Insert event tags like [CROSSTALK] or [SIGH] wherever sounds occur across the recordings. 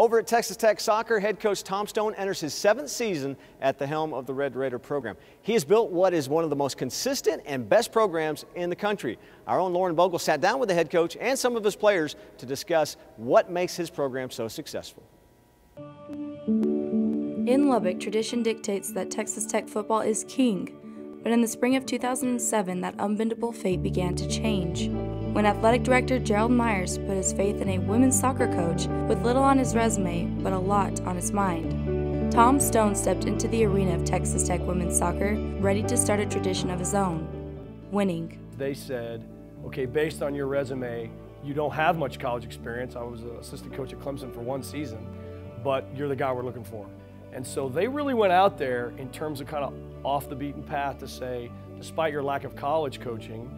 Over at Texas Tech Soccer, head coach Tom Stone enters his seventh season at the helm of the Red Raider program. He has built what is one of the most consistent and best programs in the country. Our own Lauren Bogle sat down with the head coach and some of his players to discuss what makes his program so successful. In Lubbock, tradition dictates that Texas Tech football is king. But in the spring of 2007, that unbendable fate began to change. When athletic director Gerald Myers put his faith in a women's soccer coach with little on his resume but a lot on his mind, Tom Stone stepped into the arena of Texas Tech women's soccer, ready to start a tradition of his own winning. They said, okay, based on your resume, you don't have much college experience. I was an assistant coach at Clemson for one season, but you're the guy we're looking for. And so they really went out there in terms of kind of off the beaten path to say, despite your lack of college coaching,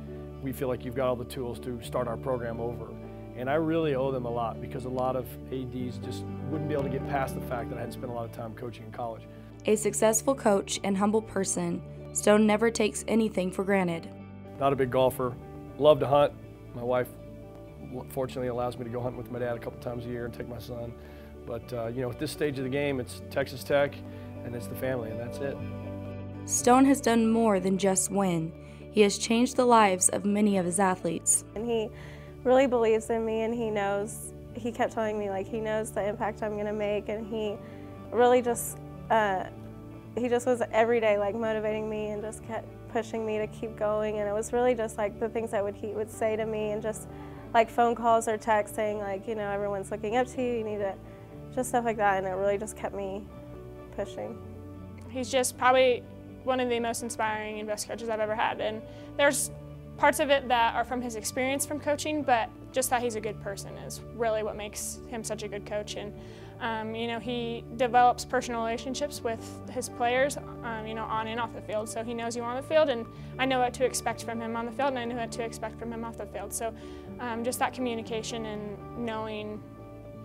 we feel like you've got all the tools to start our program over. And I really owe them a lot because a lot of ADs just wouldn't be able to get past the fact that I hadn't spent a lot of time coaching in college. A successful coach and humble person, Stone never takes anything for granted. Not a big golfer, love to hunt. My wife fortunately allows me to go hunt with my dad a couple times a year and take my son. But uh, you know, at this stage of the game, it's Texas Tech and it's the family, and that's it. Stone has done more than just win. He has changed the lives of many of his athletes. And he really believes in me and he knows, he kept telling me like he knows the impact I'm gonna make and he really just, uh, he just was every day like motivating me and just kept pushing me to keep going and it was really just like the things that would he would say to me and just like phone calls or texts saying like, you know, everyone's looking up to you, you need to, just stuff like that and it really just kept me pushing. He's just probably one of the most inspiring and best coaches I've ever had. And there's parts of it that are from his experience from coaching, but just that he's a good person is really what makes him such a good coach. And um, you know, he develops personal relationships with his players, um, you know, on and off the field. So he knows you on the field, and I know what to expect from him on the field, and I know what to expect from him off the field. So um, just that communication and knowing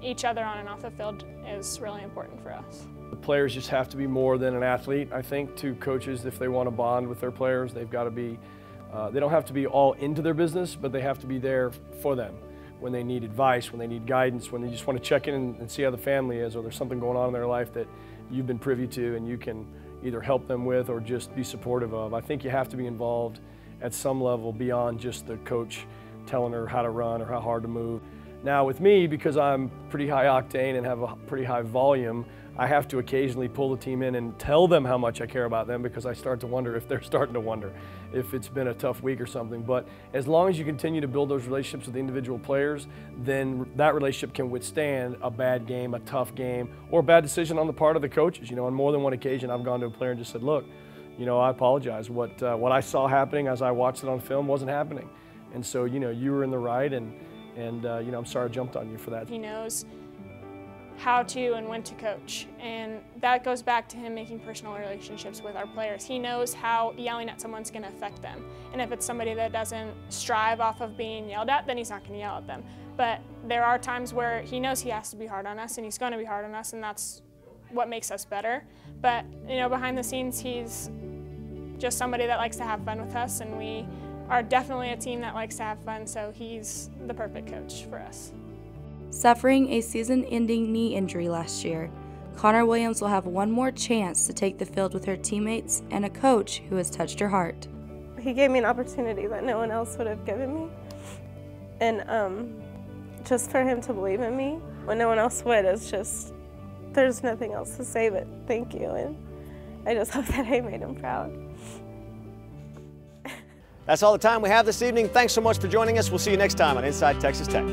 each other on and off the field is really important for us. The players just have to be more than an athlete, I think, to coaches if they want to bond with their players. They've got to be, uh, they don't have to be all into their business, but they have to be there for them when they need advice, when they need guidance, when they just want to check in and see how the family is or there's something going on in their life that you've been privy to and you can either help them with or just be supportive of. I think you have to be involved at some level beyond just the coach telling her how to run or how hard to move. Now with me, because I'm pretty high octane and have a pretty high volume, I have to occasionally pull the team in and tell them how much I care about them because I start to wonder if they're [LAUGHS] starting to wonder if it's been a tough week or something. But as long as you continue to build those relationships with the individual players, then that relationship can withstand a bad game, a tough game, or a bad decision on the part of the coaches. You know, on more than one occasion, I've gone to a player and just said, look, you know, I apologize. What, uh, what I saw happening as I watched it on film wasn't happening. And so, you know, you were in the right and and, uh, you know, I'm sorry I jumped on you for that. He knows how to and when to coach. And that goes back to him making personal relationships with our players. He knows how yelling at someone's going to affect them. And if it's somebody that doesn't strive off of being yelled at, then he's not going to yell at them. But there are times where he knows he has to be hard on us and he's going to be hard on us and that's what makes us better. But, you know, behind the scenes, he's just somebody that likes to have fun with us and we are definitely a team that likes to have fun, so he's the perfect coach for us. Suffering a season ending knee injury last year, Connor Williams will have one more chance to take the field with her teammates and a coach who has touched her heart. He gave me an opportunity that no one else would have given me. And um, just for him to believe in me when no one else would is just, there's nothing else to say but thank you. And I just [LAUGHS] hope that I made him proud. That's all the time we have this evening. Thanks so much for joining us. We'll see you next time on Inside Texas Tech.